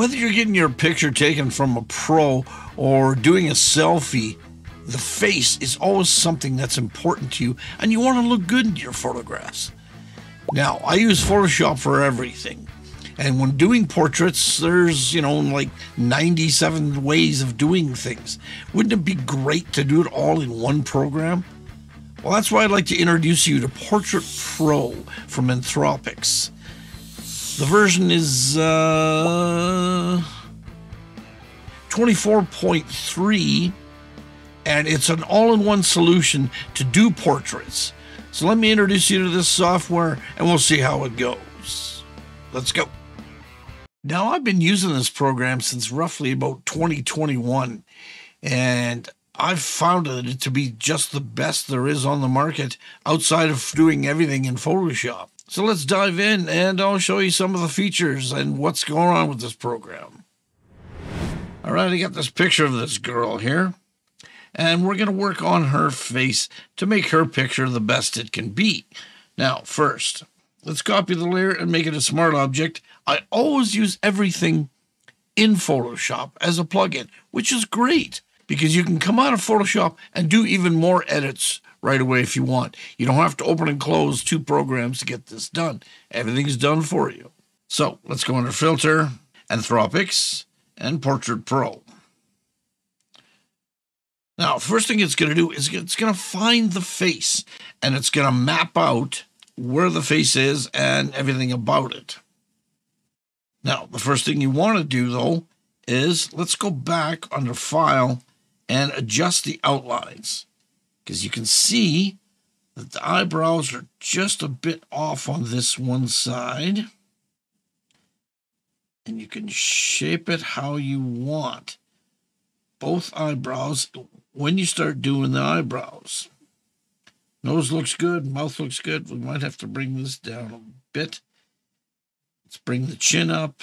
Whether you're getting your picture taken from a pro or doing a selfie, the face is always something that's important to you and you want to look good in your photographs. Now, I use Photoshop for everything. And when doing portraits, there's, you know, like 97 ways of doing things. Wouldn't it be great to do it all in one program? Well, that's why I'd like to introduce you to Portrait Pro from Anthropics. The version is uh, 24.3, and it's an all in one solution to do portraits. So let me introduce you to this software and we'll see how it goes. Let's go. Now, I've been using this program since roughly about 2021, and I've found it to be just the best there is on the market outside of doing everything in Photoshop. So let's dive in and I'll show you some of the features and what's going on with this program. All right, I got this picture of this girl here, and we're going to work on her face to make her picture the best it can be. Now, first, let's copy the layer and make it a smart object. I always use everything in Photoshop as a plugin, which is great because you can come out of Photoshop and do even more edits right away if you want. You don't have to open and close two programs to get this done. Everything's done for you. So let's go under Filter, Anthropics, and Portrait Pro. Now, first thing it's going to do is it's going to find the face and it's going to map out where the face is and everything about it. Now, the first thing you want to do though is let's go back under File and adjust the outlines because you can see that the eyebrows are just a bit off on this one side and you can shape it how you want. Both eyebrows, when you start doing the eyebrows. Nose looks good, mouth looks good. We might have to bring this down a bit. Let's bring the chin up.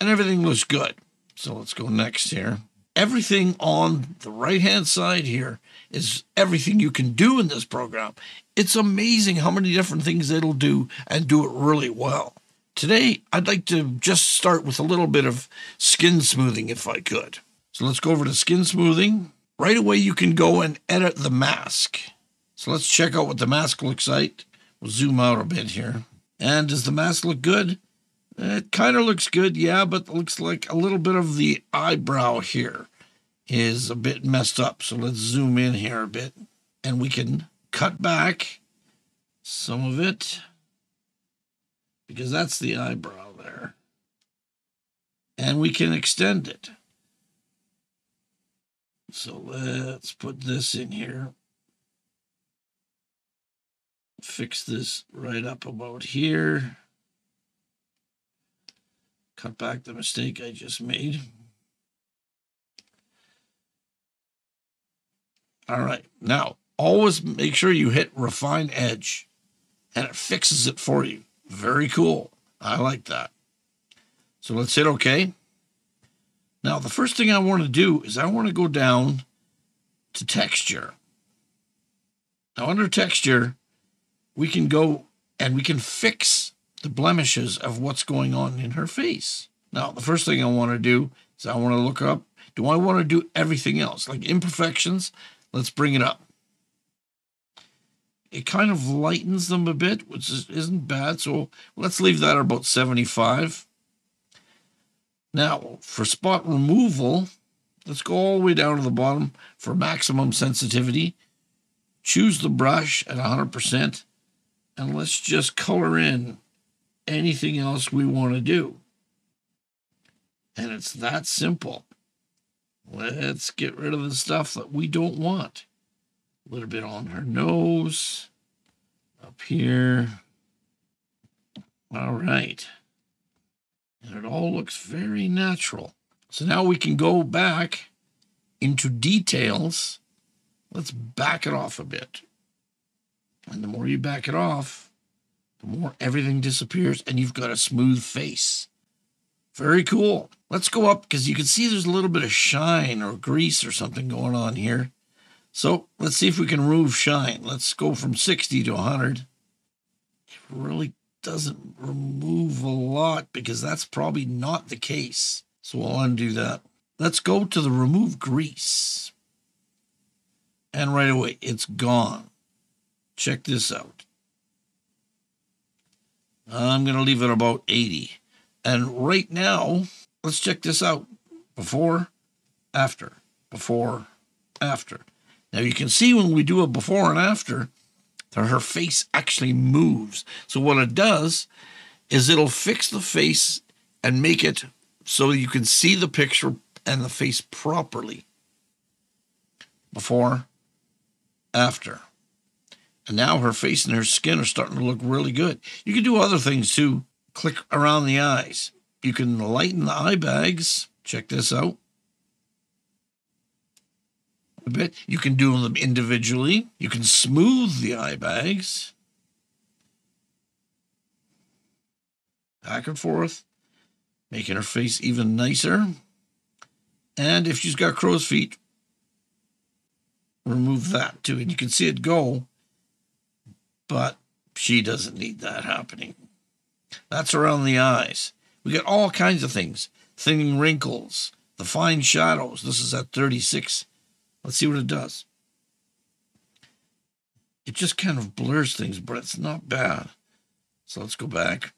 And everything looks good. So let's go next here. Everything on the right hand side here is everything you can do in this program. It's amazing how many different things it'll do and do it really well. Today, I'd like to just start with a little bit of skin smoothing if I could. So let's go over to skin smoothing. Right away, you can go and edit the mask. So let's check out what the mask looks like. We'll zoom out a bit here. And does the mask look good? It kind of looks good, yeah, but looks like a little bit of the eyebrow here is a bit messed up. So let's zoom in here a bit and we can cut back some of it because that's the eyebrow there. And we can extend it. So let's put this in here. Fix this right up about here. Cut back the mistake I just made. All right, now always make sure you hit refine edge and it fixes it for you. Very cool. I like that. So let's hit OK. Now, the first thing I want to do is I want to go down to texture. Now, under texture, we can go and we can fix the blemishes of what's going on in her face. Now, the first thing I want to do is I want to look up do I want to do everything else? Like imperfections, let's bring it up it kind of lightens them a bit, which is, isn't bad. So let's leave that at about 75. Now, for spot removal, let's go all the way down to the bottom for maximum sensitivity. Choose the brush at 100%, and let's just color in anything else we want to do. And it's that simple. Let's get rid of the stuff that we don't want a little bit on her nose, up here. All right. And it all looks very natural. So now we can go back into details. Let's back it off a bit. And the more you back it off, the more everything disappears and you've got a smooth face. Very cool. Let's go up because you can see there's a little bit of shine or grease or something going on here. So let's see if we can remove shine. Let's go from 60 to 100. It Really doesn't remove a lot because that's probably not the case. So we'll undo that. Let's go to the remove grease. And right away, it's gone. Check this out. I'm going to leave it about 80. And right now, let's check this out. Before, after, before, after. Now you can see when we do a before and after that her face actually moves. So what it does is it'll fix the face and make it so you can see the picture and the face properly. Before, after. And now her face and her skin are starting to look really good. You can do other things too. Click around the eyes. You can lighten the eye bags. Check this out. A bit. You can do them individually. You can smooth the eye bags. Back and forth, making her face even nicer. And if she's got crow's feet, remove that too. And you can see it go, but she doesn't need that happening. That's around the eyes. We get all kinds of things thinning wrinkles, the fine shadows. This is at 36. Let's see what it does. It just kind of blurs things, but it's not bad. So let's go back.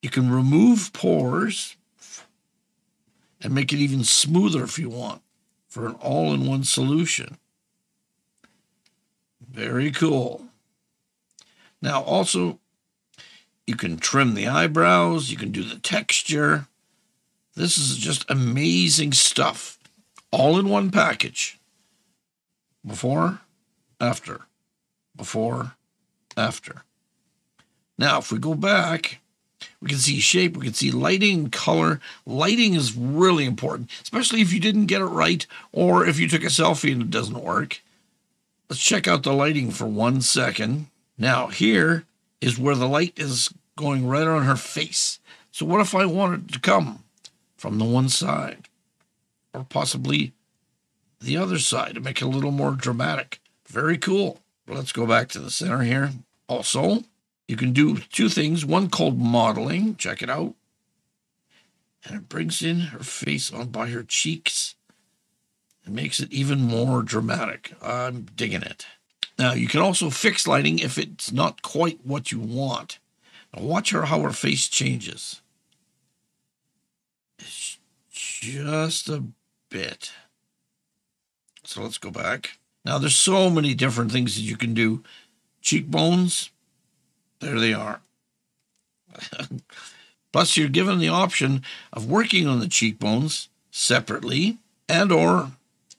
You can remove pores and make it even smoother if you want for an all in one solution. Very cool. Now, also, you can trim the eyebrows, you can do the texture. This is just amazing stuff, all in one package. Before, after, before, after. Now, if we go back, we can see shape, we can see lighting, color. Lighting is really important, especially if you didn't get it right or if you took a selfie and it doesn't work. Let's check out the lighting for one second. Now, here is where the light is going right on her face. So, what if I wanted to come from the one side or possibly the other side to make it a little more dramatic? Very cool. Let's go back to the center here. Also, you can do two things one called modeling, check it out. And it brings in her face on by her cheeks and makes it even more dramatic. I'm digging it. Now, you can also fix lighting if it's not quite what you want. Now, watch her how her face changes. It's just a bit. So let's go back. Now, there's so many different things that you can do. Cheekbones, there they are. Plus, you're given the option of working on the cheekbones separately and or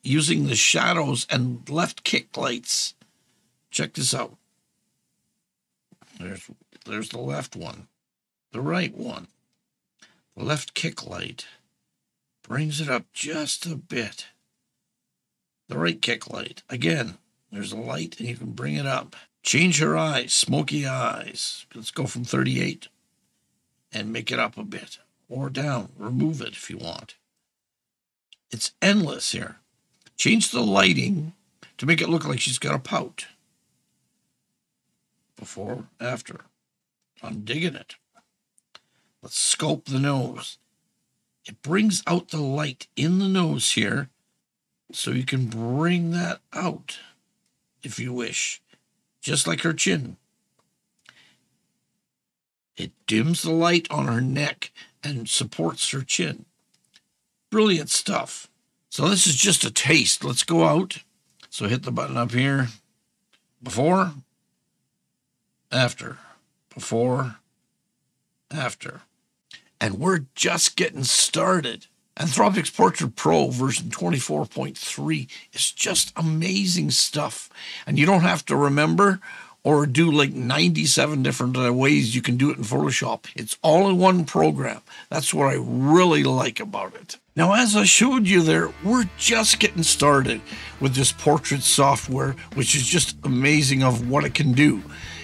using the shadows and left kick lights. Check this out. There's there's the left one. The right one. The left kick light brings it up just a bit. The right kick light. Again, there's a light and you can bring it up. Change her eyes, smoky eyes. Let's go from 38 and make it up a bit or down. Remove it if you want. It's endless here. Change the lighting to make it look like she's got a pout. Before, after. I'm digging it. Let's sculpt the nose. It brings out the light in the nose here, so you can bring that out if you wish just like her chin. It dims the light on her neck and supports her chin. Brilliant stuff. So this is just a taste. Let's go out. So hit the button up here. Before, after, before, after. And we're just getting started. Anthropics Portrait Pro version 24.3 is just amazing stuff. And you don't have to remember or do like 97 different ways you can do it in Photoshop. It's all in one program. That's what I really like about it. Now, as I showed you there, we're just getting started with this portrait software, which is just amazing of what it can do.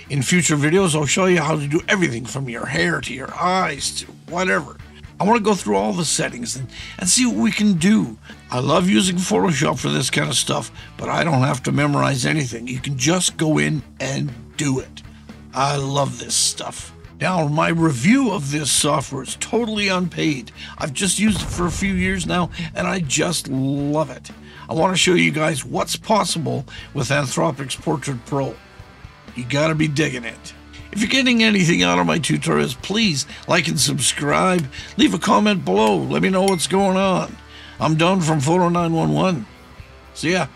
In future videos, I'll show you how to do everything from your hair to your eyes to whatever. I want to go through all the settings and, and see what we can do. I love using Photoshop for this kind of stuff, but I don't have to memorize anything. You can just go in and do it. I love this stuff. Now, my review of this software is totally unpaid. I've just used it for a few years now, and I just love it. I want to show you guys what's possible with Anthropics Portrait Pro. You gotta be digging it. If you're getting anything out of my tutorials, please like and subscribe. Leave a comment below. Let me know what's going on. I'm Don from Photo 911. See ya.